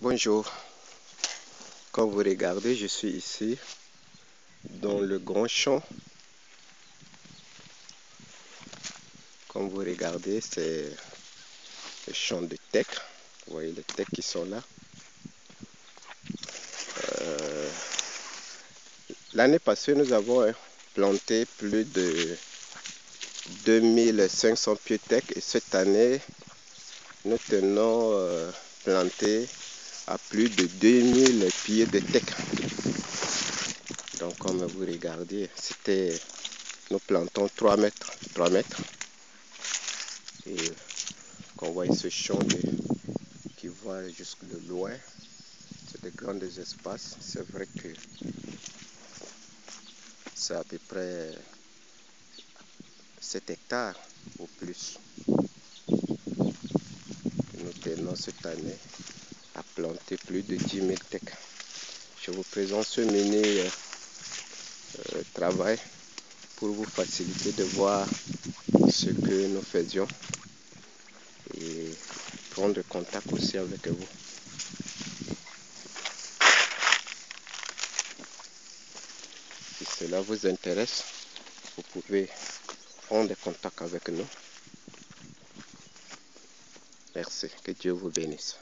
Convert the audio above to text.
Bonjour, comme vous regardez, je suis ici dans le grand champ. Comme vous regardez, c'est le champ de teck. Vous voyez les teck qui sont là. Euh, l'année passée, nous avons planté plus de 2500 pieds teck et cette année, nous tenons euh, planter à plus de 2000 pieds de teck. Donc comme vous regardez, c'était nous plantons 3 mètres, 3 mètres. Et qu'on voit ce champ qui voit jusque loin, c'est de grands espaces. C'est vrai que c'est à peu près 7 hectares ou plus. Nous tenons cette année à planter plus de 10 000 tecs. Je vous présente ce mini euh, euh, travail pour vous faciliter de voir ce que nous faisions et prendre contact aussi avec vous. Si cela vous intéresse, vous pouvez prendre contact avec nous. Merci, que Dieu vous bénisse.